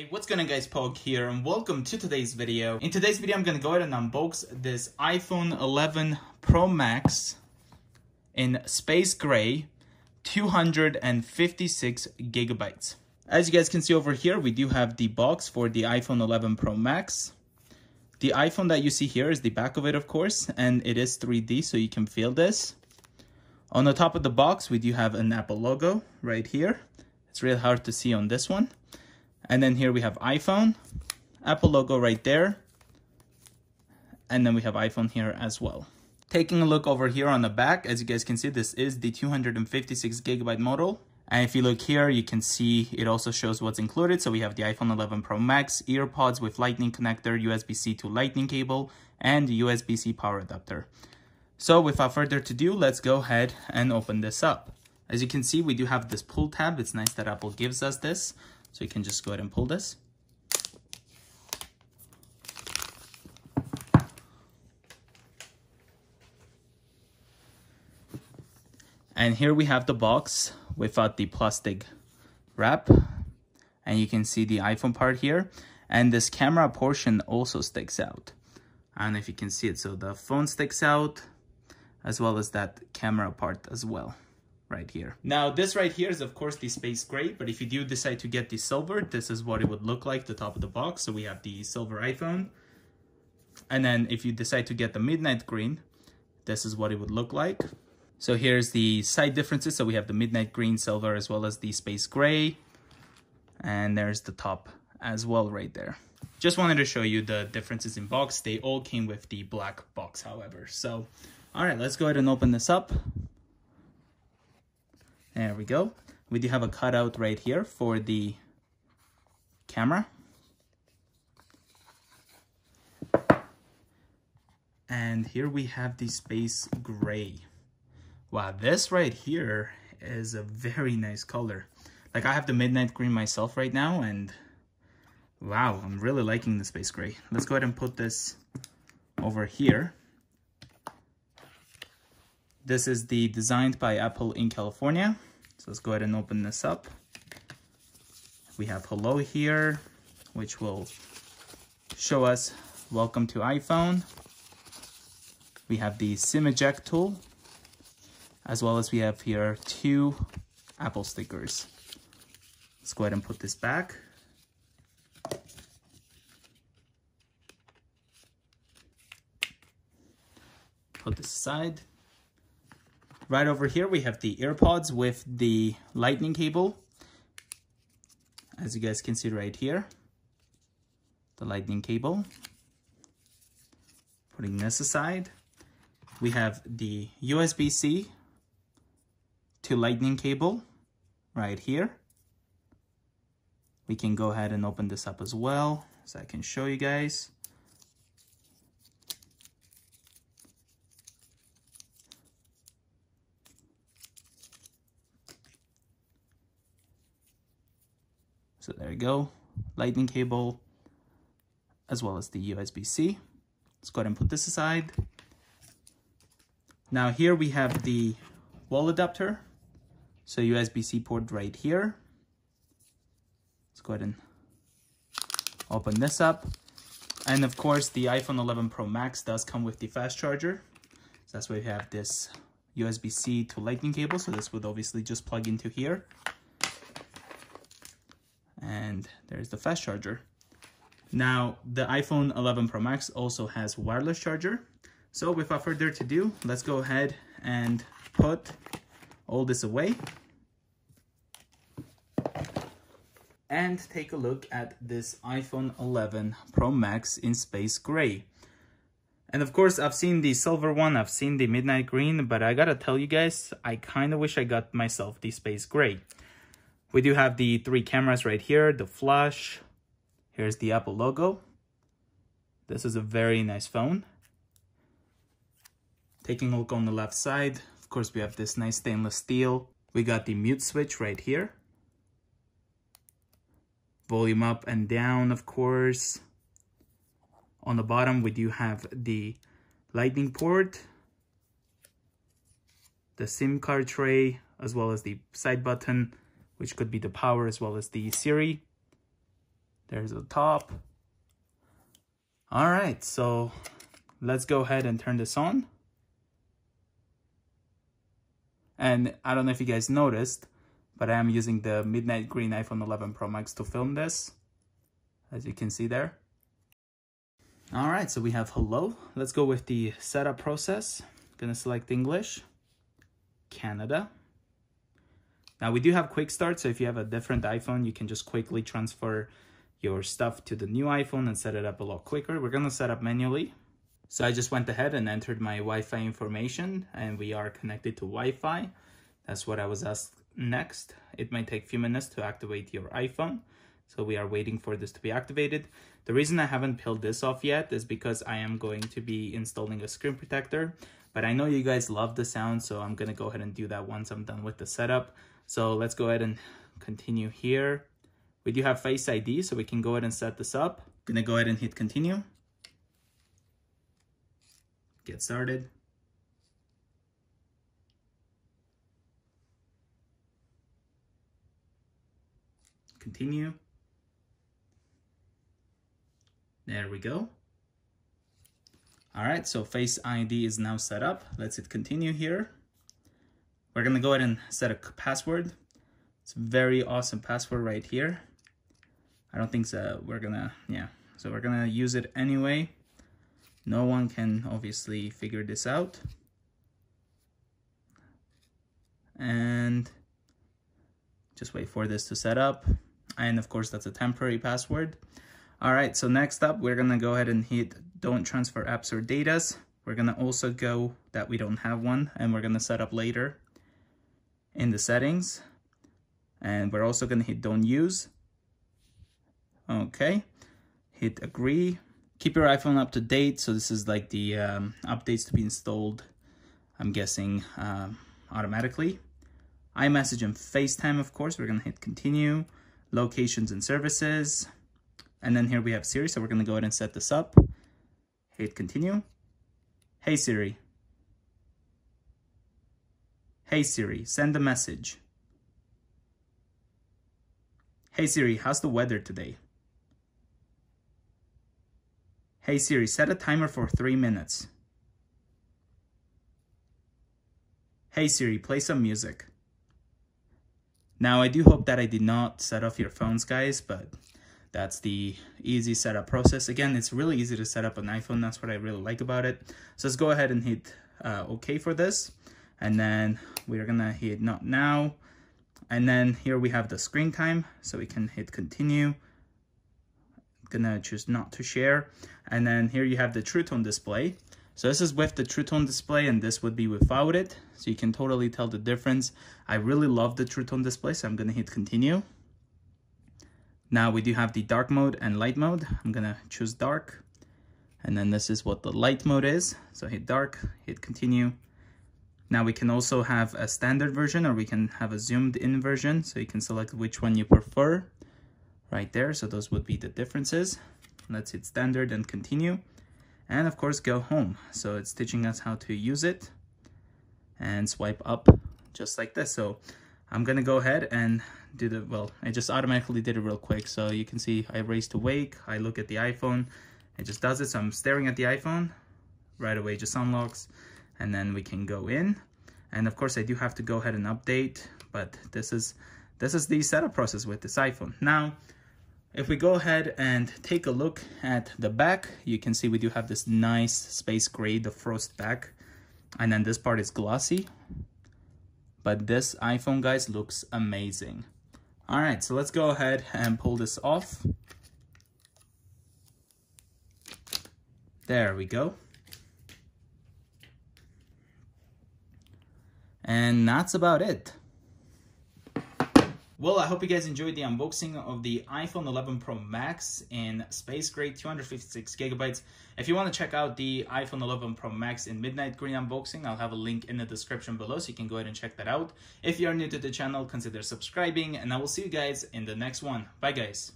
Hey, what's going on guys, Pogue here and welcome to today's video. In today's video, I'm going to go ahead and unbox this iPhone 11 Pro Max in space gray, 256 gigabytes. As you guys can see over here, we do have the box for the iPhone 11 Pro Max. The iPhone that you see here is the back of it, of course, and it is 3D, so you can feel this. On the top of the box, we do have an Apple logo right here. It's real hard to see on this one. And then here we have iPhone, Apple logo right there. And then we have iPhone here as well. Taking a look over here on the back, as you guys can see, this is the 256 gigabyte model. And if you look here, you can see it also shows what's included. So we have the iPhone 11 Pro Max, earpods with lightning connector, USB-C to lightning cable, and USB-C power adapter. So without further ado, let's go ahead and open this up. As you can see, we do have this pull tab. It's nice that Apple gives us this. So you can just go ahead and pull this. And here we have the box without the plastic wrap. And you can see the iPhone part here. And this camera portion also sticks out. I don't know if you can see it. So the phone sticks out as well as that camera part as well right here. Now this right here is of course the space gray, but if you do decide to get the silver, this is what it would look like, the top of the box. So we have the silver iPhone. And then if you decide to get the midnight green, this is what it would look like. So here's the side differences. So we have the midnight green, silver, as well as the space gray. And there's the top as well right there. Just wanted to show you the differences in box. They all came with the black box, however. So, all right, let's go ahead and open this up. There we go. We do have a cutout right here for the camera. And here we have the space gray. Wow, this right here is a very nice color. Like I have the midnight green myself right now and wow, I'm really liking the space gray. Let's go ahead and put this over here. This is the designed by Apple in California. Let's go ahead and open this up. We have hello here, which will show us welcome to iPhone. We have the SIM eject tool, as well as we have here two Apple stickers. Let's go ahead and put this back. Put this aside. Right over here, we have the AirPods with the lightning cable. As you guys can see right here, the lightning cable. Putting this aside, we have the USB-C to lightning cable right here. We can go ahead and open this up as well, so I can show you guys. So there you go, lightning cable, as well as the USB-C. Let's go ahead and put this aside. Now here we have the wall adapter. So USB-C port right here. Let's go ahead and open this up. And of course, the iPhone 11 Pro Max does come with the fast charger. So that's why we have this USB-C to lightning cable. So this would obviously just plug into here and there's the fast charger. Now, the iPhone 11 Pro Max also has wireless charger. So without further ado, let's go ahead and put all this away. And take a look at this iPhone 11 Pro Max in space gray. And of course, I've seen the silver one, I've seen the midnight green, but I gotta tell you guys, I kinda wish I got myself the space gray. We do have the three cameras right here, the flash. Here's the Apple logo. This is a very nice phone. Taking a look on the left side, of course, we have this nice stainless steel. We got the mute switch right here. Volume up and down, of course. On the bottom, we do have the lightning port, the SIM card tray, as well as the side button, which could be the power as well as the Siri. There's the top. All right, so let's go ahead and turn this on. And I don't know if you guys noticed, but I am using the Midnight Green iPhone 11 Pro Max to film this, as you can see there. All right, so we have hello. Let's go with the setup process. Gonna select English, Canada. Now we do have quick start, so if you have a different iPhone, you can just quickly transfer your stuff to the new iPhone and set it up a lot quicker. We're gonna set up manually. So I just went ahead and entered my Wi-Fi information and we are connected to Wi-Fi. That's what I was asked next. It might take a few minutes to activate your iPhone. So we are waiting for this to be activated. The reason I haven't peeled this off yet is because I am going to be installing a screen protector. But I know you guys love the sound, so I'm gonna go ahead and do that once I'm done with the setup. So let's go ahead and continue here. We do have Face ID, so we can go ahead and set this up. Gonna go ahead and hit continue. Get started. Continue. There we go. All right, so Face ID is now set up. Let's hit continue here. We're gonna go ahead and set a password. It's a very awesome password right here. I don't think so. We're gonna, yeah. So we're gonna use it anyway. No one can obviously figure this out. And just wait for this to set up. And of course, that's a temporary password. All right, so next up, we're gonna go ahead and hit don't transfer apps or datas. We're gonna also go that we don't have one and we're gonna set up later in the settings. And we're also gonna hit don't use. Okay, hit agree. Keep your iPhone up to date. So this is like the um, updates to be installed, I'm guessing um, automatically. iMessage and FaceTime, of course, we're gonna hit continue. Locations and services. And then here we have Siri, so we're gonna go ahead and set this up. Hit continue. Hey Siri. Hey Siri, send a message. Hey Siri, how's the weather today? Hey Siri, set a timer for three minutes. Hey Siri, play some music. Now I do hope that I did not set off your phones guys, but that's the easy setup process. Again, it's really easy to set up an iPhone. That's what I really like about it. So let's go ahead and hit uh, OK for this. And then we're gonna hit not now. And then here we have the screen time. So we can hit continue gonna choose not to share. And then here you have the True Tone display. So this is with the True Tone display and this would be without it. So you can totally tell the difference. I really love the True Tone display, so I'm gonna hit continue. Now we do have the dark mode and light mode. I'm gonna choose dark. And then this is what the light mode is. So hit dark, hit continue. Now we can also have a standard version or we can have a zoomed in version. So you can select which one you prefer right there. So those would be the differences. Let's hit standard and continue. And of course, go home. So it's teaching us how to use it and swipe up just like this. So I'm gonna go ahead and do the, well, I just automatically did it real quick. So you can see I raised to wake, I look at the iPhone, it just does it. So I'm staring at the iPhone, right away just unlocks, and then we can go in. And of course I do have to go ahead and update, but this is, this is the setup process with this iPhone. Now, if we go ahead and take a look at the back, you can see we do have this nice space gray, the frost back. And then this part is glossy. But this iPhone, guys, looks amazing. All right, so let's go ahead and pull this off. There we go. And that's about it. Well, I hope you guys enjoyed the unboxing of the iPhone 11 Pro Max in space gray 256 gigabytes. If you want to check out the iPhone 11 Pro Max in midnight green unboxing, I'll have a link in the description below so you can go ahead and check that out. If you are new to the channel, consider subscribing and I will see you guys in the next one. Bye guys.